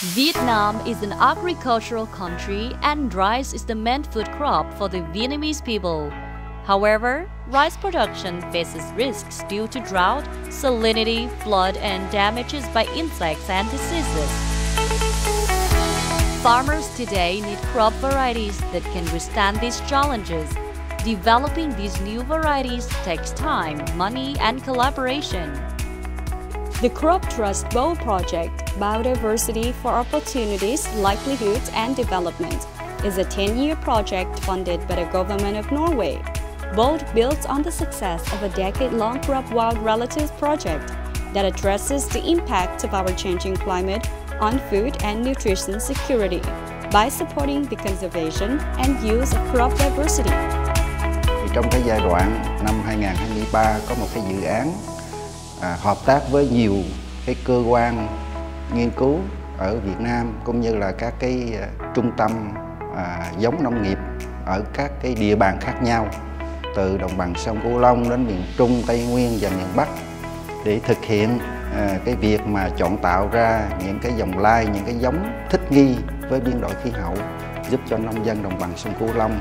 Vietnam is an agricultural country and rice is the main food crop for the Vietnamese people. However, rice production faces risks due to drought, salinity, flood, and damages by insects and diseases. Farmers today need crop varieties that can withstand these challenges. Developing these new varieties takes time, money, and collaboration. The Crop Trust BOLD Project, Biodiversity for Opportunities, Livelihoods and Development, is a 10-year project funded by the Government of Norway. BOLD builds on the success of a decade-long crop wild relatives project that addresses the impact of our changing climate on food and nutrition security by supporting the conservation and use of crop diversity. Trong cái giai đoạn năm 2023 có một cái dự án à, hợp tác với nhiều cái cơ quan nghiên cứu ở Việt Nam cũng như là các cái à, trung tâm à, giống nông nghiệp ở các cái địa bàn khác nhau từ đồng bằng sông Cửu Long đến miền Trung, Tây Nguyên và miền Bắc để thực hiện à, cái việc mà chọn tạo ra những cái dòng lai, những cái giống thích nghi với biến đổi khí hậu giúp cho nông dân đồng bằng sông Cửu Long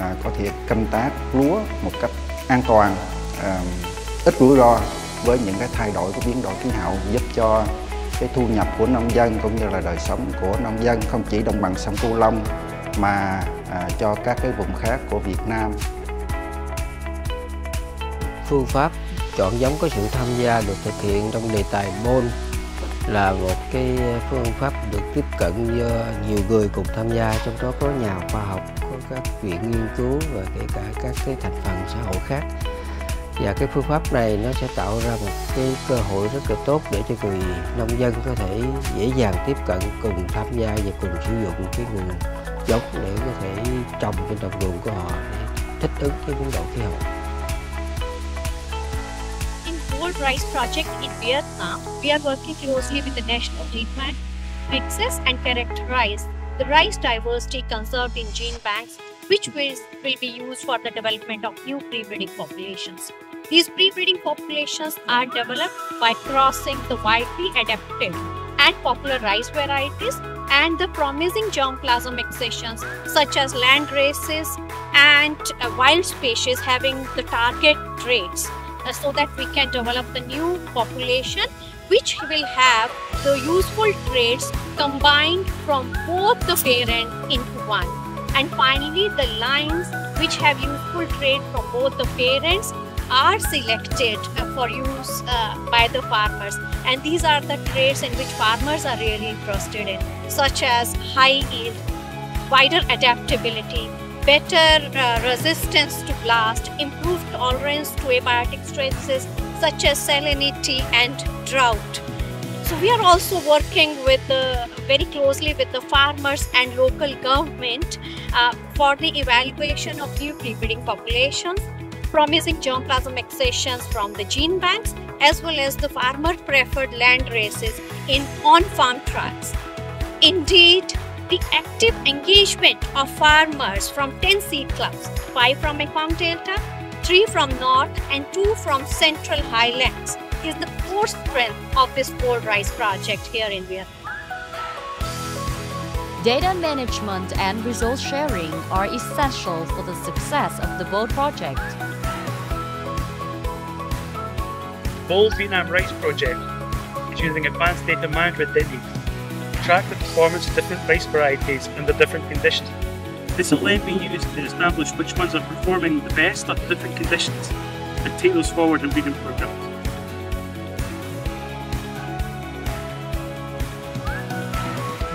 à, có thể canh tác lúa một cách an toàn, à, ít rủi ro với những cái thay đổi của biến đổi khí hậu giúp cho cái thu nhập của nông dân cũng như là đời sống của nông dân không chỉ đồng bằng sông Cửu Long mà à, cho các cái vùng khác của Việt Nam. Phương pháp chọn giống có sự tham gia được thực hiện trong đề tài môn là một cái phương pháp được tiếp cận do nhiều người cùng tham gia trong đó có nhà khoa học có các viện nghiên cứu và kể cả các cái thành phần xã hội khác và cái phương pháp này nó sẽ tạo ra một cái cơ hội rất là tốt để cho người nông dân có thể dễ dàng tiếp cận cùng tham gia và cùng sử dụng cái nguồn giống để có thể trồng trên đồng ruộng của họ để thích ứng với biến đổi khí hậu. In Gold Rice Project in Vietnam, we are working closely with the National Seed Bank to access and characterize the rice diversity conserved in gene banks which will, will be used for the development of new pre-breeding populations. These pre-breeding populations are developed by crossing the widely adapted and popular rice varieties and the promising germplasm accessions such as land races and uh, wild species having the target traits uh, so that we can develop the new population which will have the useful traits combined from both the parent into one and finally the lines which have useful trait from both the parents are selected uh, for use uh, by the farmers. And these are the traits in which farmers are really interested in such as high yield wider adaptability better uh, resistance to blast improved tolerance to abiotic stresses such as salinity and drought so we are also working with the, very closely with the farmers and local government uh, for the evaluation of new pre-breeding populations, promising germplasm accessions from the gene banks, as well as the farmer preferred land races in on-farm trials. Indeed, the active engagement of farmers from 10 seed clubs, 5 from Mekong Delta, 3 from North and 2 from Central Highlands is the core strength of this BOLD Rice project here in Vietnam. Data management and resource sharing are essential for the success of the BOLD project. BOLD Vietnam Rice Project is using advanced data management techniques to track the performance of different rice varieties under different conditions. This will then be used to establish which ones are performing the best under different conditions and take those forward in breeding programs.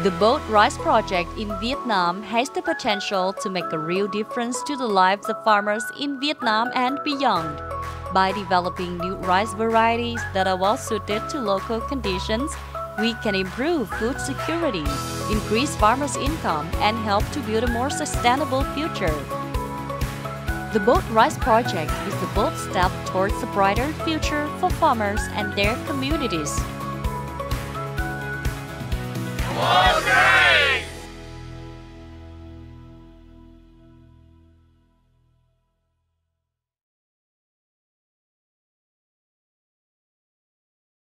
The BOLD Rice Project in Vietnam has the potential to make a real difference to the lives of farmers in Vietnam and beyond. By developing new rice varieties that are well suited to local conditions, we can improve food security, increase farmers' income, and help to build a more sustainable future. The BOLD Rice Project is the bold step towards a brighter future for farmers and their communities. Morgan!